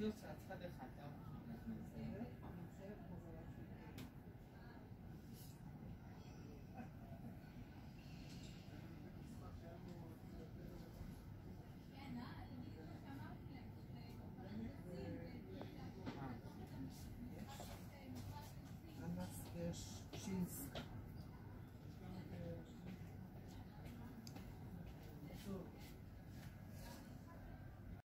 Gracias.